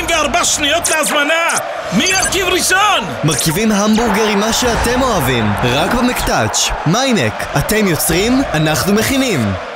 44 שניות להזמנה! מי ירכיב ראשון? מרכיבים המבורגר עם מה שאתם אוהבים, רק במקטאץ'. מיינק, אתם יוצרים, אנחנו מכינים.